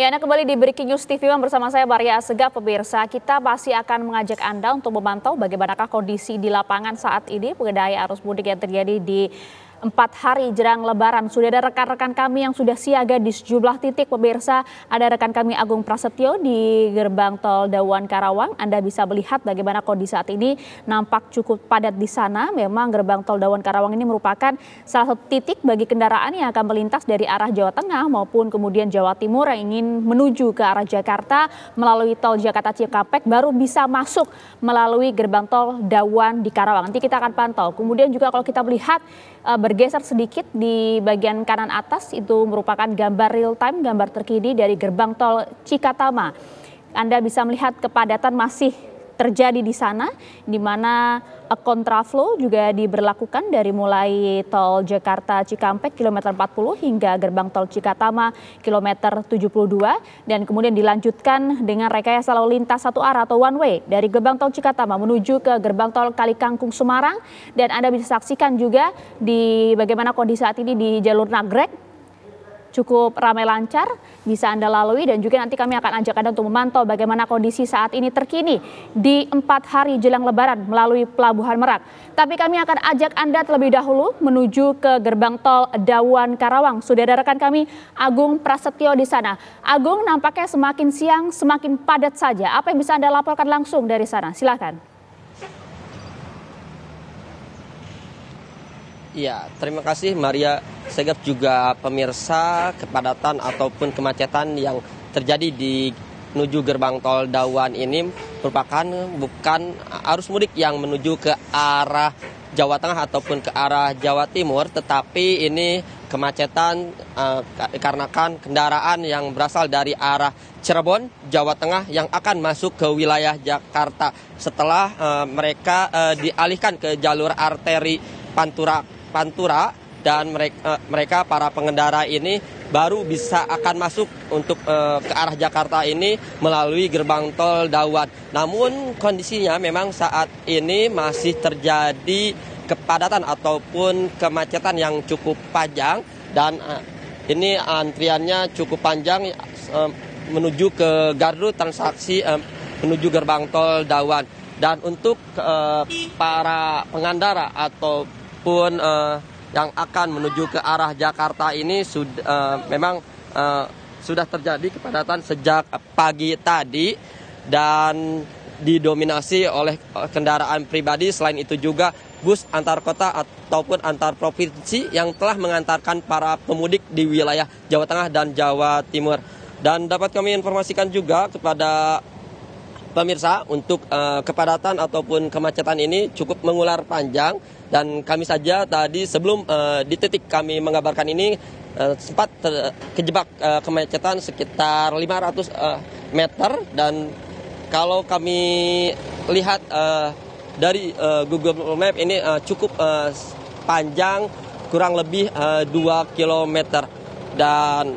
Ya, Anda kembali di Breaking News TV bersama saya Maria Segaf, pemirsa. Kita masih akan mengajak Anda untuk memantau bagaimanakah kondisi di lapangan saat ini mengenai arus mudik yang terjadi di empat hari jelang lebaran. Sudah ada rekan-rekan kami yang sudah siaga di sejumlah titik pemirsa. Ada rekan kami Agung Prasetyo di gerbang tol Dawan Karawang. Anda bisa melihat bagaimana kondisi saat ini nampak cukup padat di sana. Memang gerbang tol Dawan Karawang ini merupakan salah satu titik bagi kendaraan yang akan melintas dari arah Jawa Tengah maupun kemudian Jawa Timur yang ingin menuju ke arah Jakarta melalui tol Jakarta Cikampek baru bisa masuk melalui gerbang tol Dawan di Karawang. Nanti kita akan pantau. Kemudian juga kalau kita melihat uh, bergeser sedikit di bagian kanan atas itu merupakan gambar real time, gambar terkini dari gerbang tol Cikatama. Anda bisa melihat kepadatan masih terjadi di sana, di mana kontraflow juga diberlakukan dari mulai tol Jakarta Cikampek kilometer 40 hingga gerbang tol Cikatama kilometer 72 dan kemudian dilanjutkan dengan rekayasa lalu lintas satu arah atau one way dari gerbang tol Cikatama menuju ke gerbang tol Kalikangkung Semarang. Dan Anda bisa saksikan juga di bagaimana kondisi saat ini di jalur Nagrek cukup ramai lancar, bisa Anda lalui dan juga nanti kami akan ajak Anda untuk memantau bagaimana kondisi saat ini terkini di empat hari jelang lebaran melalui Pelabuhan Merak. Tapi kami akan ajak Anda terlebih dahulu menuju ke gerbang tol Dawan Karawang. Sudah ada rekan kami Agung Prasetyo di sana. Agung nampaknya semakin siang semakin padat saja. Apa yang bisa Anda laporkan langsung dari sana? Silakan. Iya, terima kasih Maria Segaf juga pemirsa kepadatan ataupun kemacetan yang terjadi di menuju gerbang tol Dawan ini merupakan bukan arus mudik yang menuju ke arah Jawa Tengah ataupun ke arah Jawa Timur, tetapi ini kemacetan dikarenakan kendaraan yang berasal dari arah Cirebon, Jawa Tengah yang akan masuk ke wilayah Jakarta. Setelah uh, mereka uh, dialihkan ke jalur arteri Pantura Pantura dan mereka, uh, mereka para pengendara ini baru bisa akan masuk untuk uh, ke arah Jakarta ini melalui gerbang tol Dawan. Namun kondisinya memang saat ini masih terjadi kepadatan ataupun kemacetan yang cukup panjang dan uh, ini antriannya cukup panjang uh, menuju ke gardu transaksi menuju gerbang tol Dawan. Dan untuk para pengendara atau pun uh, yang akan menuju ke arah Jakarta ini sudah uh, memang uh, sudah terjadi kepadatan sejak pagi tadi dan didominasi oleh kendaraan pribadi selain itu juga bus antar kota ataupun antar provinsi yang telah mengantarkan para pemudik di wilayah Jawa Tengah dan Jawa Timur. Dan dapat kami informasikan juga kepada pemirsa untuk uh, kepadatan ataupun kemacetan ini cukup mengular panjang dan kami saja tadi sebelum uh, di titik kami mengabarkan ini uh, sempat terjebak uh, kemacetan sekitar 500 uh, meter. Dan kalau kami lihat uh, dari uh, Google Map ini uh, cukup uh, panjang kurang lebih uh, 2 km dan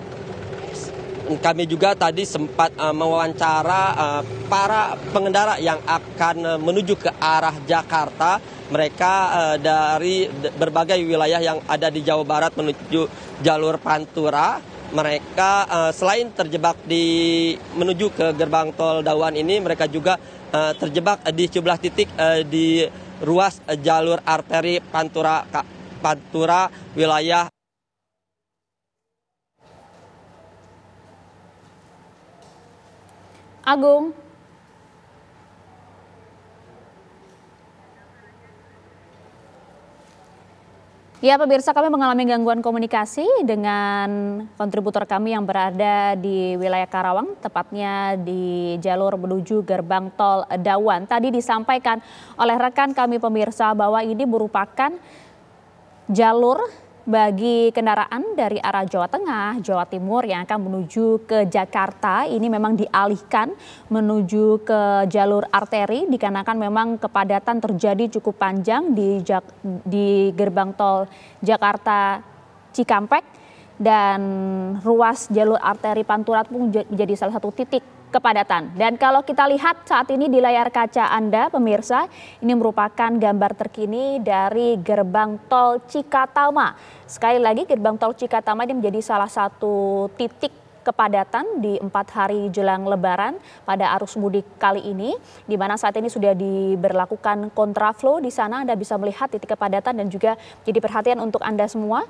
kami juga tadi sempat uh, mewawancara uh, para pengendara yang akan uh, menuju ke arah Jakarta. Mereka uh, dari berbagai wilayah yang ada di Jawa Barat menuju jalur Pantura. Mereka uh, selain terjebak di menuju ke gerbang tol Dawan ini, mereka juga uh, terjebak di sejumlah titik uh, di ruas jalur arteri Pantura Pantura wilayah Agung. Ya pemirsa kami mengalami gangguan komunikasi dengan kontributor kami yang berada di wilayah Karawang, tepatnya di jalur menuju gerbang tol Dawan. Tadi disampaikan oleh rekan kami pemirsa bahwa ini merupakan jalur bagi kendaraan dari arah Jawa Tengah, Jawa Timur yang akan menuju ke Jakarta. Ini memang dialihkan menuju ke jalur arteri dikarenakan memang kepadatan terjadi cukup panjang di di gerbang tol Jakarta Cikampek. Dan ruas jalur arteri Pantura pun menjadi salah satu titik kepadatan. Dan kalau kita lihat saat ini di layar kaca Anda pemirsa, ini merupakan gambar terkini dari gerbang tol Cikatama. Sekali lagi gerbang tol Cikatama ini menjadi salah satu titik kepadatan di empat hari jelang lebaran pada arus mudik kali ini, di mana saat ini sudah diberlakukan kontraflow di sana. Anda bisa melihat titik kepadatan dan juga jadi perhatian untuk Anda semua